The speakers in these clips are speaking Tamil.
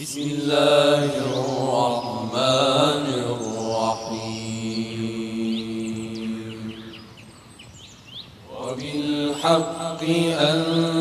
بسم الله الرحمن الرحيم. وبالحق أنزلناه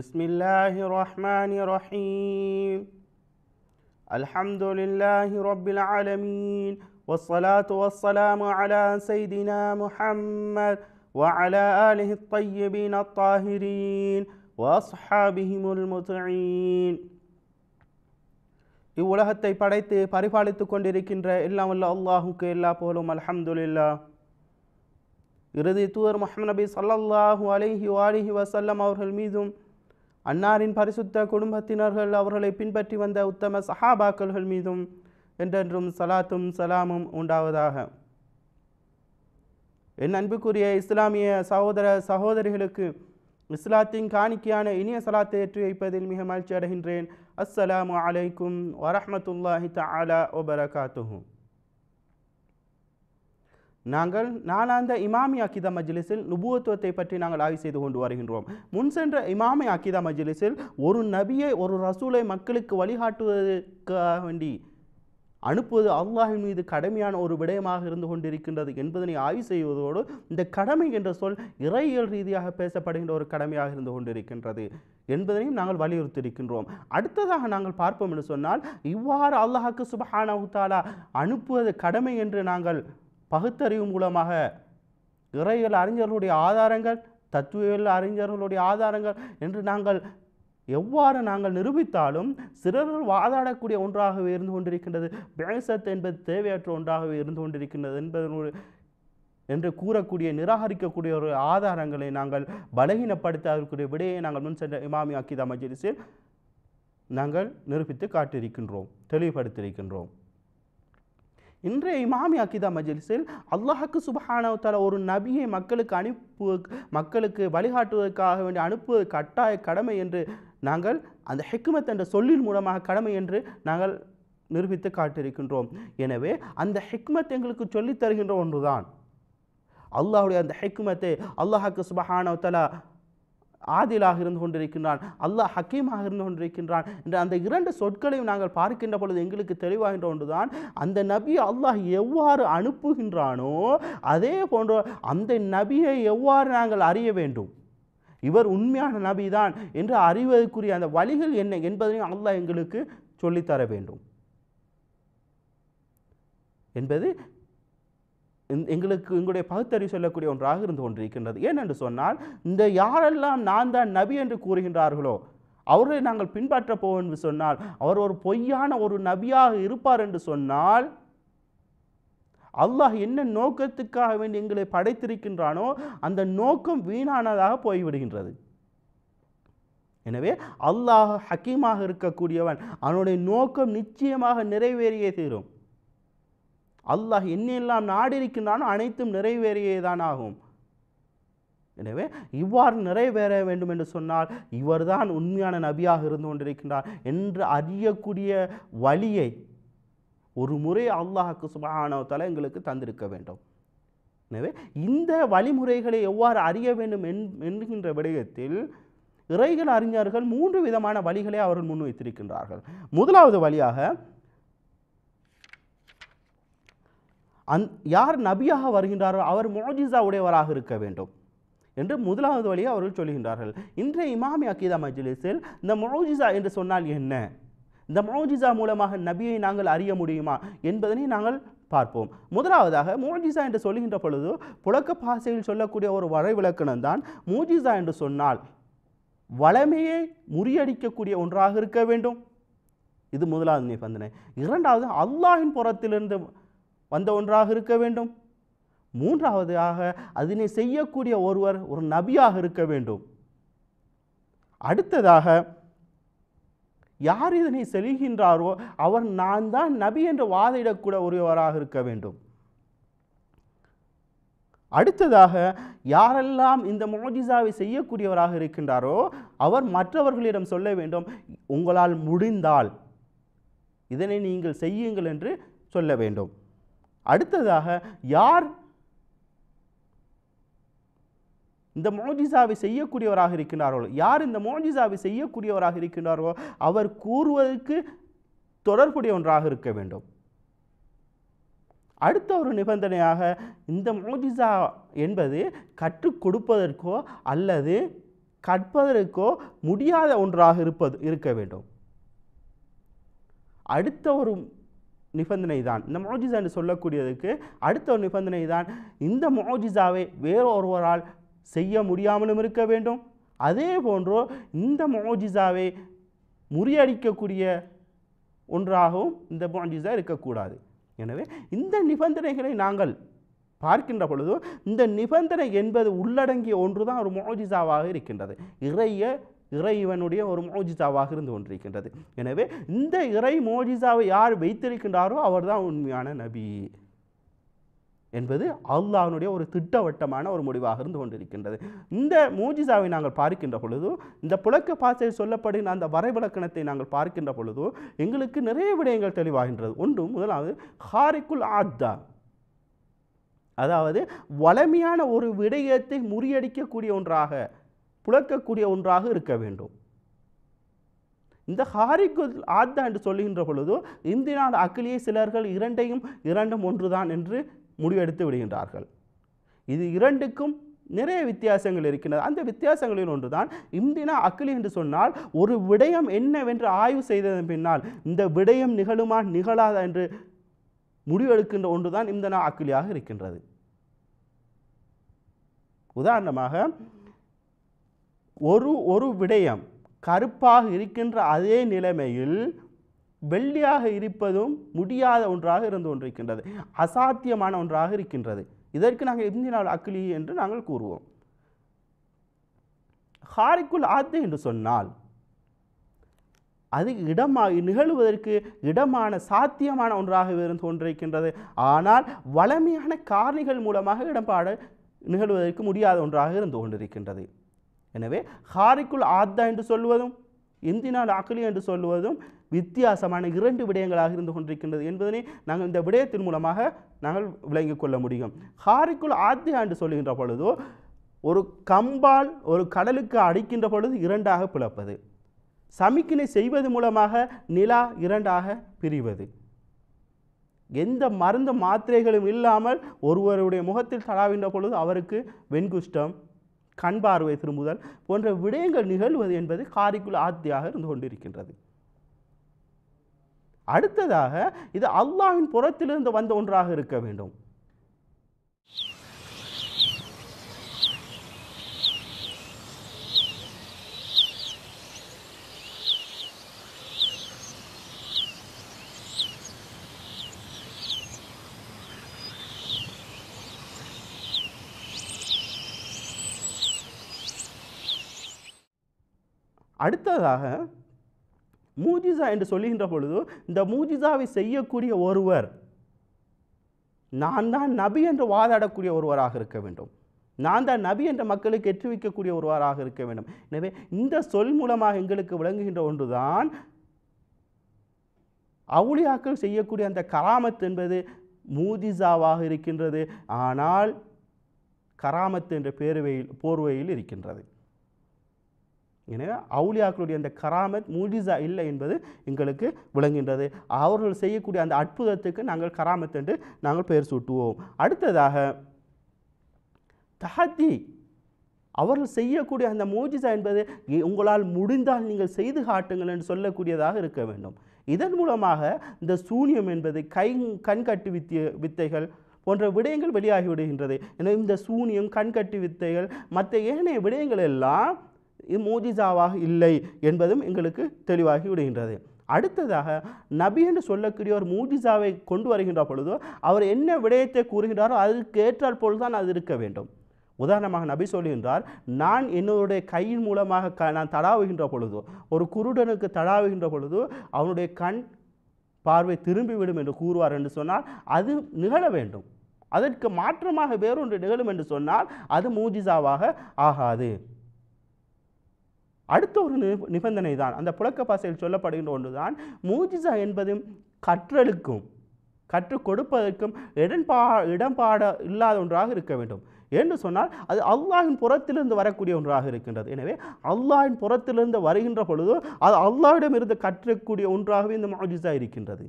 بسم الله الرحمن الرحيم الحمد لله رب العالمين والصلاة والسلام على سيدنا محمد وعلى آله الطيبين الطاهرين وأصحابهم المطيعين இவ்வுலகத்தை படைத்து பரிபாலித்துக் கொண்டிருக்கின்ற எல்லாம் வல்ல அல்லாஹுக்கு எல்லா புகழும் அல்ஹம்துலில்லா இறுதி தூதர் முஹம்மது நபி ஸல்லல்லாஹு அலைஹி வாலிஹி வஸல்லம் அவர்கள் மீதும் அன்னாரின் பரிசுத்த குடும்பத்தினர்கள் அவர்களை பின்பற்றி வந்த உத்தம சஹாபாக்கள்கள் மீதும் என்றென்றும் சலாத்தும் சலாமும் உண்டாவதாக. என் அன்புக்குரிய இஸ்லாமிய சகோதர சகோதரிகளுக்கு இஸ்லாத்தின் காணிக்கையான இனிய சலாத்தை ஏற்றி வைப்பதில் மிக மகிழ்ச்சி அடைகின்றேன். அஸ்ஸலாமு அலைக்கும் வரஹ்மத்துல்லாஹி தலா வபரகாத்துஹு. நாங்கள் நாளாந்த இமாமி அக்கிதா மஜ்லிஸில் நுபுவத்துவத்தை பற்றி நாங்கள் ஆய்வு செய்து கொண்டு வருகின்றோம். முன் சென்ற இமாமி அக்கிதா மஜ்லிஸில் ஒரு நபியை ஒரு ரசூலை மக்களுக்கு வழிகாட்டுவதற்காக வேண்டி அனுப்புவது அல்லாஹின் மீது கடமையான ஒரு விடயமாக இருந்து கொண்டிருக்கின்றது என்பதனை ஆய்வு செய்வதோடு இந்த கடமை என்ற சொல் இறையியல் ரீதியாக பேசப்படுகின்ற ஒரு கடமையாக இருந்து கொண்டிருக்கின்றது என்பதனையும் நாங்கள் வலியுறுத்தியிருக்கின்றோம். அடுத்ததாக நாங்கள் பார்ப்போம் என்று சொன்னால் இவ்வாறு அல்லாஹுக்கு சுபஹானா உத்தாலா அனுப்புவது கடமை என்று நாங்கள் பகுத்தறிவு மூலமாக இறையியல் அறிஞர்களுடைய ஆதாரங்கள் தத்துவியல் அறிஞர்களுடைய ஆதாரங்கள் என்று நாங்கள் எவ்வாறு நாங்கள் நிரூபித்தாலும் சிறர்கள் வாதாடக்கூடிய ஒன்றாகவே இருந்து கொண்டிருக்கின்றது. பேசத் என்பது தேவையற்ற ஒன்றாகவே இருந்து கொண்டிருக்கின்றது என்பதனுடைய என்று கூறக்கூடிய நிராகரிக்கக்கூடிய ஒரு ஆதாரங்களை நாங்கள் பலகீனப்படுத்த அதற்குரிய விடையை நாங்கள் முன் சென்ற இமாமி அக்கிதா மஜ்லிஸில் நாங்கள் நிரூபித்து காட்டியிருக்கின்றோம் தெளிவுபடுத்தியிருக்கின்றோம். இன்றைய இமாமி அக்கிதா மஜிலிஸில் அல்லாஹுக்கு சுபஹானவத்தால ஒரு நபியை மக்களுக்கு அனுப்பு மக்களுக்கு வழிகாட்டுவதற்காக வேண்டி அனுப்புவது கட்டாய கடமை என்று நாங்கள் அந்த ஹெக்குமத் என்ற சொல்லின் மூலமாக கடமை என்று நாங்கள் நிரூபித்து காட்டியிருக்கின்றோம். எனவே அந்த ஹெக்மத் எங்களுக்கு சொல்லித் தருகின்ற ஒன்றுதான். அல்லாஹுடைய அந்த ஹெக்மத்தை அல்லாஹுக்கு தலா ஆதிலாக இருந்து கொண்டிருக்கின்றான். அல்லாஹ் ஹக்கீமாக இருந்து கொண்டிருக்கின்றான் என்ற அந்த இரண்டு சொற்களையும் நாங்கள் பார்க்கின்ற பொழுது எங்களுக்கு தெளிவாகின்ற ஒன்றுதான். அந்த நபியை அல்லாஹ் எவ்வாறு அனுப்புகின்றானோ அதே போன்ற அந்த நபியை எவ்வாறு நாங்கள் அறிய வேண்டும்? இவர் உண்மையான நபி தான் என்று அறிவதற்குரிய அந்த வழிகள் என்ன என்பதையும் அல்லாஹ் எங்களுக்கு சொல்லித்தர வேண்டும். என்பது எங்களுக்கு எங்களுடைய பகுத்தறிவு சொல்லக்கூடிய ஒன்றாக இருந்து கொண்டிருக்கின்றது. ஏனென்று சொன்னால் இந்த யாரெல்லாம் நான் தான் நபி என்று கூறுகின்றார்களோ அவரை நாங்கள் பின்பற்ற போவோம் என்று சொன்னால் அவர் ஒரு பொய்யான ஒரு நபியாக இருப்பார் என்று சொன்னால் அல்லாஹ் என்ன நோக்கத்துக்காக வேண்டி எங்களை படைத்திருக்கின்றானோ அந்த நோக்கம் வீணானதாக போய்விடுகின்றது. எனவே அல்லாஹ் ஹக்கீமாக இருக்கக்கூடியவன் அவனுடைய நோக்கம் நிச்சயமாக நிறைவேறியே தீரும். அல்லாஹ் என்னெல்லாம் நாடிருக்கின்றானோ அனைத்தும் நிறைவேறியேதான் ஆகும் எனவே இவ்வாறு நிறைவேற வேண்டும் என்று சொன்னால் இவர்தான் உண்மையான நபியாக இருந்து கொண்டிருக்கின்றார் என்று அறியக்கூடிய வழியை ஒரு முறை அல்லாஹுக்கு சுபஹானவத்தால எங்களுக்கு தந்திருக்க வேண்டும். எனவே இந்த வழிமுறைகளை எவ்வாறு அறிய வேண்டும் என்- என்கின்ற விடயத்தில் இறைகள் அறிஞர்கள் மூன்று விதமான வழிகளை அவர்கள் முன்வைத்திருக்கின்றார்கள். முதலாவது வழியாக அந் யார் நபியாக வருகின்றாரோ அவர் மோஜிசா உடையவராக இருக்க வேண்டும். என்று முதலாவது வழியை அவர்கள் சொல்கின்றார்கள். இன்றைய இமாமி அக்கீதா மஜ்லிஸில் இந்த மோஜிசா என்று சொன்னால் என்ன? இந்த மோஜிசா மூலமாக நபியை நாங்கள் அறிய முடியுமா என்பதனை நாங்கள் பார்ப்போம். முதலாவதாக மோஜிசா என்று சொல்லுகின்ற பொழுது புழக்க பாசையில் சொல்லக்கூடிய ஒரு வரைவிலக்கணம் தான் மூஜிசா என்று சொன்னால் வளமையை முறியடிக்கக்கூடிய ஒன்றாக இருக்க வேண்டும். இது முதலாவது நிபந்தனை. இரண்டாவது அல்லாஹின் புறத்திலிருந்து வந்த ஒன்றாக இருக்க வேண்டும். மூன்றாவதாக அதனை செய்யக்கூடிய ஒருவர் ஒரு நபியாக இருக்க வேண்டும். அடுத்ததாக யார் இதனை செல்கின்றாரோ அவர் நான் தான் நபி என்று வாதிடக்கூட உரியவராக இருக்க வேண்டும். அடுத்ததாக யாரெல்லாம் இந்த மோஜிசாவை செய்யக்கூடியவராக இருக்கின்றாரோ அவர் மற்றவர்களிடம் சொல்ல வேண்டும் உங்களால் முடிந்தால் இதனை நீங்கள் செய்யுங்கள் என்று சொல்ல வேண்டும். அடுத்ததாக யார் இந்த மோஜிசாவை செய்யக்கூடியவராக இருக்கின்றார்களோ யார் இந்த மோஜிசாவை செய்யக்கூடியவராக இருக்கின்றாரோ அவர் கூறுவதற்கு தொடர்புடைய ஒன்றாக இருக்க வேண்டும். அடுத்த ஒரு நிபந்தனையாக இந்த மோஜிசா என்பது கற்றுக் கொடுப்பதற்கோ அல்லது கற்பதற்கோ முடியாத ஒன்றாக இருப்பது இருக்க வேண்டும். அடுத்த ஒரு நிபந்தனை தான் இந்த மோஜிசா என்று சொல்லக்கூடியதுக்கு அடுத்த ஒரு நிபந்தனை தான் இந்த மோஜிசாவை வேறொருவரால் செய்ய முடியாமலும் இருக்க வேண்டும். அதே போன்றோ இந்த மோஜிசாவை முறியடிக்கக்கூடிய ஒன்றாகவும் இந்த மோஜிசா இருக்கக்கூடாது. எனவே இந்த நிபந்தனைகளை நாங்கள் பார்க்கின்ற பொழுது இந்த நிபந்தனை என்பது உள்ளடங்கிய ஒன்று தான் ஒரு மோஜிசாவாக இருக்கின்றது. இறைய இறைவனுடைய ஒரு மோஜிசாவாக இருந்து கொண்டிருக்கின்றது. எனவே இந்த இறை மோஜிசாவை யார் வைத்திருக்கின்றாரோ அவர்தான் உண்மையான நபி என்பது அல்லாஹனுடைய ஒரு திட்டவட்டமான ஒரு முடிவாக இருந்து கொண்டிருக்கின்றது. இந்த மூஜிசாவை நாங்கள் பார்க்கின்ற பொழுது இந்த புழக்க பாசையில் சொல்லப்படுகிற அந்த வரைவிலக்கணத்தை நாங்கள் பார்க்கின்ற பொழுது எங்களுக்கு நிறைய விடயங்கள் தெளிவாகின்றது. ஒன்று முதலாவது ஹாரிக்குல் ஆத்தா. அதாவது வளமையான ஒரு விடயத்தை முறியடிக்கக்கூடிய ஒன்றாக புழக்கக்கூடிய ஒன்றாக இருக்க வேண்டும். இந்த ஹாரிக்குல் ஆத்தா என்று சொல்லுகின்ற பொழுது இந்தினான் அக்கிலியை சிலர்கள் இரண்டையும் இரண்டும் ஒன்றுதான் என்று முடிவெடுத்து விடுகின்றார்கள். இது இரண்டுக்கும் நிறைய வித்தியாசங்கள் இருக்கின்றது. அந்த வித்தியாசங்களில் ஒன்றுதான் இந்தினா அக்கிலி என்று சொன்னால் ஒரு விடயம் என்னவென்று ஆய்வு செய்ததன் பின்னால் இந்த விடயம் நிகழுமா நிகழாதா என்று முடிவெடுக்கின்ற ஒன்றுதான் இந்தனா அக்கிலியாக இருக்கின்றது. உதாரணமாக ஒரு ஒரு விடயம் கருப்பாக இருக்கின்ற அதே நிலைமையில் வெள்ளியாக இருப்பதும் முடியாத ஒன்றாக இருந்து கொண்டிருக்கின்றது அசாத்தியமான ஒன்றாக இருக்கின்றது. இதற்கு நாங்கள் இந்தினால் அக்கிலி என்று நாங்கள் கூறுவோம். ஹாரிக்குல் ஆத்து என்று சொன்னால் அது இடமா நிகழ்வதற்கு இடமான சாத்தியமான ஒன்றாக இருந்து கொண்டிருக்கின்றது. ஆனால் வளமையான காரணிகள் மூலமாக இடம்பாட நிகழ்வதற்கு முடியாத ஒன்றாக இருந்து கொண்டிருக்கின்றது. எனவே ஹாரிக்குல் ஆத்தா என்று சொல்வதும் இந்தினால் அக்கிலி என்று சொல்வதும் வித்தியாசமான இரண்டு விடயங்களாக இருந்து கொண்டிருக்கின்றது என்பதனை நாங்கள் இந்த விடயத்தின் மூலமாக நாங்கள் விளங்கிக் கொள்ள முடியும். ஹாரிக்குல் ஆத்தியா என்று சொல்லுகின்ற பொழுது ஒரு கம்பால் ஒரு கடலுக்கு அடிக்கின்ற பொழுது இரண்டாக பிளப்பது. சமிக்கினை செய்வது மூலமாக நிலா இரண்டாக பிரிவது. எந்த மருந்து மாத்திரைகளும் இல்லாமல் ஒருவருடைய முகத்தில் தடாவின்ற பொழுது அவருக்கு வெண்குஷ்டம் கண் பார்வை திரும்புதல் போன்ற விடயங்கள் நிகழ்வது என்பது காரிக்குள் ஆத்தியாக இருந்து கொண்டிருக்கின்றது. அடுத்ததாக இது அல்லாஹின் புறத்திலிருந்து வந்த ஒன்றாக இருக்க வேண்டும். அடுத்ததாக மூஜிசா என்று சொல்லுகின்ற பொழுது இந்த மூஜிசாவை செய்யக்கூடிய ஒருவர் நான் தான் நபி என்று வாதாடக்கூடிய ஒருவராக இருக்க வேண்டும். நான் தான் நபி என்ற மக்களுக்கு எற்றி வைக்கக்கூடிய ஒருவராக இருக்க வேண்டும். எனவே இந்த சொல் மூலமாக எங்களுக்கு விளங்குகின்ற ஒன்றுதான் அவுளியாக்கள் செய்யக்கூடிய அந்த கராமத் என்பது மூஜிசாவாக இருக்கின்றது. ஆனால் கராமத் என்ற பேருவையில் போர்வையில் இருக்கின்றது. எனவே அவுலியாக்களுடைய அந்த கராமத் மூஜிசா இல்லை என்பது எங்களுக்கு விளங்குகின்றது. அவர்கள் செய்யக்கூடிய அந்த அற்புதத்துக்கு நாங்கள் கராமத் என்று நாங்கள் பெயர் சூட்டுவோம். அடுத்ததாக தஹதி அவர்கள் செய்யக்கூடிய அந்த மூஜிசா என்பது உங்களால் முடிந்தால் நீங்கள் செய்து காட்டுங்கள் என்று சொல்லக்கூடியதாக இருக்க வேண்டும். இதன் மூலமாக இந்த சூனியம் என்பது கை கண்கட்டு வித்திய வித்தைகள் போன்ற விடயங்கள் வெளியாகி விடுகின்றது. எனவே இந்த சூனியம் கண்கட்டு வித்தைகள் மற்ற ஏனைய விடயங்கள் எல்லாம் மூஜிசாவாக இல்லை என்பதும் எங்களுக்கு தெளிவாகி விடுகின்றது. அடுத்ததாக நபி என்று சொல்லக்கூடிய ஒரு மூஜிசாவை கொண்டு வருகின்ற பொழுதோ அவர் என்ன விடயத்தை கூறுகின்றாரோ அதற்கு ஏற்றால் போல்தான் அது இருக்க வேண்டும். உதாரணமாக நபி சொல்கின்றார் நான் என்னுடைய கையின் மூலமாக க நான் தடாவுகின்ற பொழுது ஒரு குருடனுக்கு தடாவுகின்ற பொழுது அவனுடைய கண் பார்வை திரும்பிவிடும் என்று கூறுவார் என்று சொன்னால் அது நிகழ வேண்டும். அதற்கு மாற்றமாக வேறொன்று நிகழும் என்று சொன்னால் அது மூஜிசாவாக ஆகாது. அடுத்த ஒரு நி- நிபந்தனை தான் அந்த புழக்க பாசையில் சொல்லப்படுகின்ற ஒன்றுதான் மூஜிசா என்பதும் கற்றலுக்கும் கற்றுக் கொடுப்பதற்கும் இடன்பா இடம்பாட இல்லாத ஒன்றாக இருக்க வேண்டும். என்று சொன்னால் அது அல்லாஹின் புறத்திலிருந்து வரக்கூடிய ஒன்றாக இருக்கின்றது. எனவே அல்லாஹின் புறத்திலிருந்து வருகின்ற பொழுது அது அல்லாஹ்விடமிருந்து கற்றக்கூடிய ஒன்றாகவே இந்த மூஜிசா இருக்கின்றது.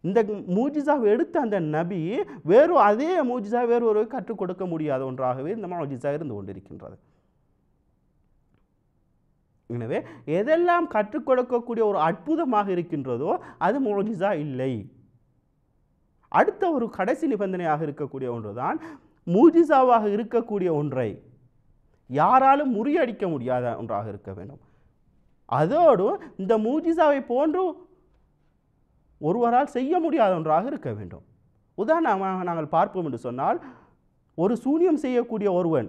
இந்த மூஜிசாவை எடுத்த அந்த நபி வேறு அதே மூஜிசா வேறு ஒரு கற்றுக் கொடுக்க முடியாத ஒன்றாகவே இந்த மூஜிசா இருந்து கொண்டிருக்கின்றது. எனவே எதெல்லாம் கற்றுக் கொடுக்கக்கூடிய ஒரு அற்புதமாக இருக்கின்றதோ அது மோஜிசா இல்லை. அடுத்த ஒரு கடைசி நிபந்தனையாக இருக்கக்கூடிய ஒன்றுதான் மூஜிசாவாக இருக்கக்கூடிய ஒன்றை யாராலும் முறியடிக்க முடியாத ஒன்றாக இருக்க வேண்டும். அதோடு இந்த மூஜிசாவை போன்று ஒருவரால் செய்ய முடியாத ஒன்றாக இருக்க வேண்டும். உதாரணமாக நாங்கள் பார்ப்போம் என்று சொன்னால் ஒரு சூனியம் செய்யக்கூடிய ஒருவன்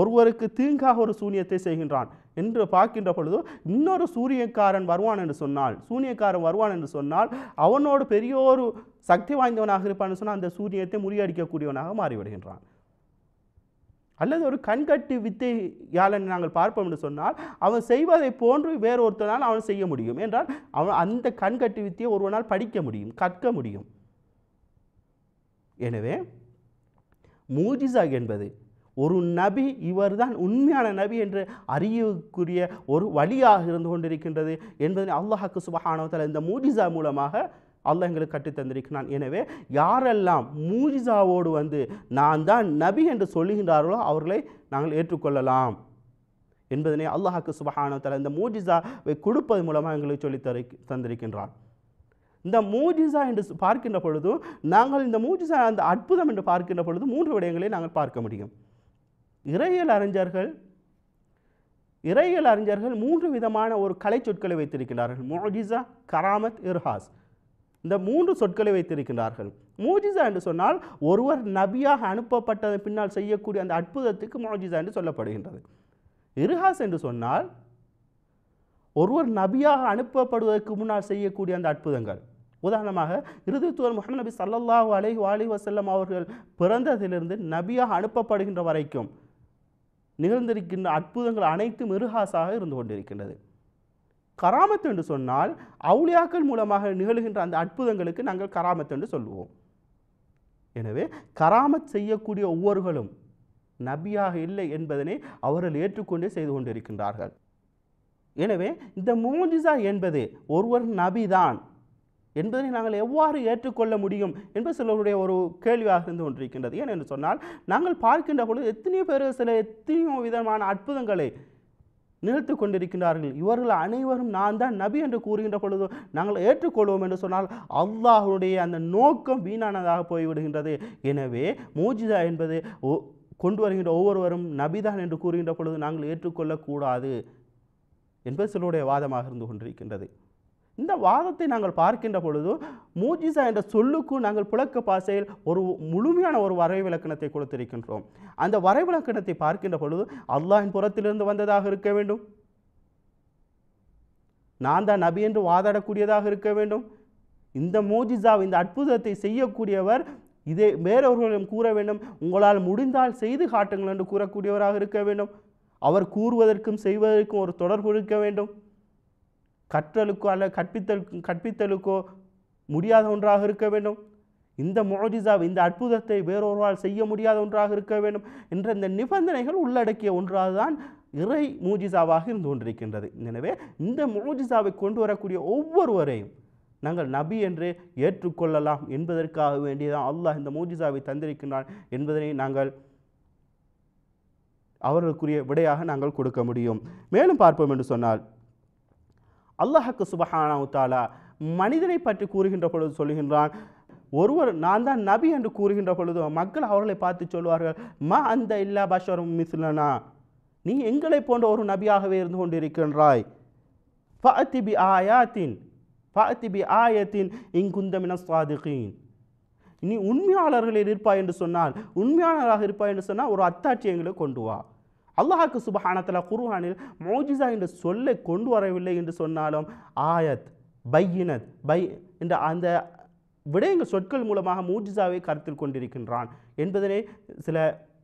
ஒருவருக்கு தீங்காக ஒரு சூனியத்தை செய்கின்றான் என்று பார்க்கின்ற பொழுது இன்னொரு சூரியக்காரன் வருவான் என்று சொன்னால் சூரியக்காரன் வருவான் என்று சொன்னால் அவனோடு பெரிய ஒரு சக்தி வாய்ந்தவனாக இருப்பான்னு சொன்னால் அந்த சூரியத்தை முறியடிக்கக்கூடியவனாக மாறிவிடுகின்றான். அல்லது ஒரு கண்கட்டி வித்தையாளன் நாங்கள் பார்ப்போம் என்று சொன்னால் அவன் செய்வதை போன்று வேறொருத்தனால் அவன் செய்ய முடியும். என்றால் அவன் அந்த கண்கட்டி வித்தையை ஒருவனால் படிக்க முடியும் கற்க முடியும். எனவே மூஜிசா என்பது ஒரு நபி இவர்தான் உண்மையான நபி என்று அறியக்கூடிய ஒரு வழியாக இருந்து கொண்டிருக்கின்றது என்பதை அல்லாஹாக்கு சுபஹானவத்தால் இந்த மூஜிசா மூலமாக அல்லாஹ் எங்களுக்கு கட்டித்தந்திருக்கிறான் எனவே யாரெல்லாம் மூஜிசாவோடு வந்து நான் தான் நபி என்று சொல்லுகின்றார்களோ அவர்களை நாங்கள் ஏற்றுக்கொள்ளலாம் என்பதனை அல்லாஹாக்கு சுபஹானவத்தால் இந்த மூஜிசாவை கொடுப்பது மூலமாக எங்களுக்கு சொல்லி தரு தந்திருக்கின்றான். இந்த மூஜிசா என்று பார்க்கின்ற பொழுதும் நாங்கள் இந்த மூஜிசா அந்த அற்புதம் என்று பார்க்கின்ற பொழுது மூன்று விடயங்களை நாங்கள் பார்க்க முடியும். இறையியல் அறிஞர்கள் இறையியல் அறிஞர்கள் மூன்று விதமான ஒரு கலை சொற்களை வைத்திருக்கிறார்கள் மோஜிசா கராமத் இர்ஹாஸ். இந்த மூன்று சொற்களை வைத்திருக்கிறார்கள் மோஜிசா என்று சொன்னால் ஒருவர் நபியாக அனுப்பப்பட்டதன் பின்னால் செய்யக்கூடிய அந்த அற்புதத்துக்கு மோஜிசா என்று சொல்லப்படுகின்றது. இர்ஹாஸ் என்று சொன்னால் ஒருவர் நபியாக அனுப்பப்படுவதற்கு முன்னால் செய்யக்கூடிய அந்த அற்புதங்கள். உதாரணமாக இறுதித்துவர் முகமது நபி ஸல்லல்லாஹு அலை அலி வசல்லம் அவர்கள் பிறந்ததிலிருந்து நபியாக அனுப்பப்படுகின்ற வரைக்கும் நிகழ்ந்திருக்கின்ற அற்புதங்கள் அனைத்தும் மிருகாசாக இருந்து கொண்டிருக்கின்றது. கராமத்து என்று சொன்னால் அவுளியாக்கள் மூலமாக நிகழ்கின்ற அந்த அற்புதங்களுக்கு நாங்கள் கராமத் என்று சொல்லுவோம். எனவே கராமத் செய்யக்கூடிய ஒவ்வொருகளும் நபியாக இல்லை என்பதனை அவர்கள் ஏற்றுக்கொண்டே செய்து கொண்டிருக்கின்றார்கள். எனவே இந்த மூஜிசா என்பது ஒருவர் நபிதான். என்பதை நாங்கள் எவ்வாறு ஏற்றுக்கொள்ள முடியும் என்பது சிலருடைய ஒரு கேள்வியாக இருந்து கொண்டிருக்கின்றது. ஏன் என்று சொன்னால் நாங்கள் பார்க்கின்ற பொழுது எத்தனையோ பேர் சில எத்தனையோ விதமான அற்புதங்களை நிகழ்த்து கொண்டிருக்கின்றார்கள். இவர்கள் அனைவரும் நான் தான் நபி என்று கூறுகின்ற பொழுது நாங்கள் ஏற்றுக்கொள்வோம் என்று சொன்னால் அல்லாஹ்வுடைய அந்த நோக்கம் வீணானதாக போய்விடுகின்றது. எனவே மூஜிதா என்பது ஒ- கொண்டு வருகின்ற ஒவ்வொருவரும் நபிதான் என்று கூறுகின்ற பொழுது நாங்கள் ஏற்றுக்கொள்ளக்கூடாது என்பது சிலருடைய வாதமாக இருந்து கொண்டிருக்கின்றது. இந்த வாதத்தை நாங்கள் பார்க்கின்ற பொழுது மூஜிசா என்ற சொல்லுக்கு நாங்கள் புழக்க பாசையில் ஒரு முழுமையான ஒரு வரைவிலக்கணத்தை கொடுத்திருக்கின்றோம். அந்த வரைவிலக்கணத்தை பார்க்கின்ற பொழுது அல்லாஹின் புறத்திலிருந்து வந்ததாக இருக்க வேண்டும். நான் தான் நபி என்று வாதாடக்கூடியதாக இருக்க வேண்டும். இந்த மோஜிசா இந்த அற்புதத்தை செய்யக்கூடியவர் இதை வேறவர்களிடம் கூற வேண்டும். உங்களால் முடிந்தால் செய்து காட்டுங்கள் என்று கூறக்கூடியவராக இருக்க வேண்டும். அவர் கூறுவதற்கும் செய்வதற்கும் ஒரு தொடர்பு இருக்க வேண்டும். கற்றலுக்கோ அல்ல கற்பித்தல் கற்பித்தலுக்கோ முடியாத ஒன்றாக இருக்க வேண்டும். இந்த மோஜிசா இந்த அற்புதத்தை வேறொருவரால் செய்ய முடியாத ஒன்றாக இருக்க வேண்டும் என்ற இந்த நிபந்தனைகள் உள்ளடக்கிய ஒன்றாக தான் இறை மூஜிசாவாக இருந்து கொண்டிருக்கின்றது. எனவே இந்த மூஜிசாவை கொண்டு வரக்கூடிய ஒவ்வொருவரையும் நாங்கள் நபி என்று ஏற்றுக்கொள்ளலாம் என்பதற்காக வேண்டியதான் அல்லாஹ் இந்த மூஜிசாவை தந்திருக்கின்றான் என்பதனை நாங்கள் அவர்களுக்குரிய விடையாக நாங்கள் கொடுக்க முடியும். மேலும் பார்ப்போம் என்று சொன்னால் அல்லாஹக்கு சுபஹானா தாலா மனிதனை பற்றி கூறுகின்ற பொழுது சொல்லுகின்றான் ஒருவர் நான் தான் நபி என்று கூறுகின்ற பொழுது மக்கள் அவர்களை பார்த்து சொல்வார்கள் மா அந்த இல்லா பஷரும் மிஸ்லனா. நீ எங்களை போன்ற ஒரு நபியாகவே இருந்து கொண்டிருக்கின்றாய். பி ஆயாத்தின் பி ஆயத்தின் இங்குந்தமின மின நீ உண்மையாளர்களில் இருப்பாய் என்று சொன்னால் உண்மையாளராக இருப்பாய் என்று சொன்னால் ஒரு அத்தாட்சியங்களை கொண்டு வா. அல்லாஹாக்கு சுபஹானத்தில் குர்ஹானில் மோஜிசா என்ற சொல்லை கொண்டு வரவில்லை என்று சொன்னாலும் ஆயத் பையினத் பை என்ற அந்த விடயங்கள் சொற்கள் மூலமாக மூஜிசாவை கருத்தில் கொண்டிருக்கின்றான் என்பதனை சில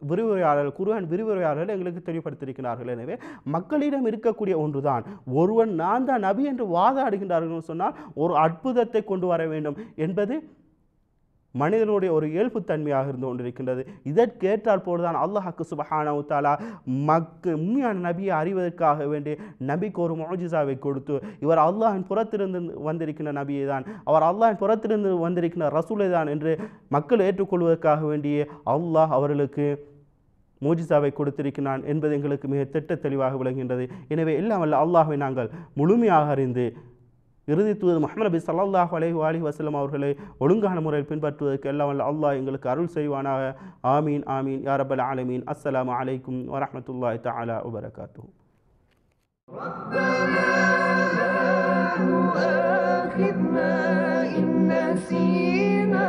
விரிவுரையாளர்கள் குர்ஆன் விரிவுரையாளர்கள் எங்களுக்கு தெளிவுபடுத்தியிருக்கிறார்கள் எனவே மக்களிடம் இருக்கக்கூடிய ஒன்றுதான். ஒருவன் நான் தான் நபி என்று வாதாடுகின்றார்கள் சொன்னால் ஒரு அற்புதத்தை கொண்டு வர வேண்டும் என்பது மனிதனுடைய ஒரு இயல்புத்தன்மையாக இருந்து கொண்டிருக்கின்றது. இதற்கேற்றால் போதுதான் அல்லாஹாக்கு சுபஹானவு தாலா மக்கு உண்மையான நபியை அறிவதற்காக வேண்டி நபிக்கு ஒரு மோஜிசாவை கொடுத்து இவர் அல்லாஹின் புறத்திலிருந்து வந்திருக்கின்ற நபியை தான் அவர் அல்லாஹின் புறத்திலிருந்து வந்திருக்கின்ற ரசூலை தான் என்று மக்கள் ஏற்றுக்கொள்வதற்காக வேண்டிய அல்லாஹ் அவர்களுக்கு மோஜிசாவை கொடுத்திருக்கிறான் என்பது எங்களுக்கு மிக திட்ட தெளிவாக விளங்குகின்றது. எனவே எல்லாம் அல்ல அல்லாஹை நாங்கள் முழுமையாக அறிந்து இறுதி தூது முஹம்மது நபி ஸல்லல்லாஹு அலைஹி வஆலிஹி வஸல்லம் அவர்களை ஒழுங்கான முறையில் பின்பற்றுவதற்கு எல்லாம் வல்ல அல்லாஹ் எங்களுக்கு அருள் செய்வானாக ஆமீன் ஆமீன் யா ரப்பல் ஆலமீன் அஸ்ஸலாமு அலைக்கும் வரஹ்மத்துல்லாஹி தஆலா வபரகாத்துஹு ربنا لا تؤاخذنا إن نسينا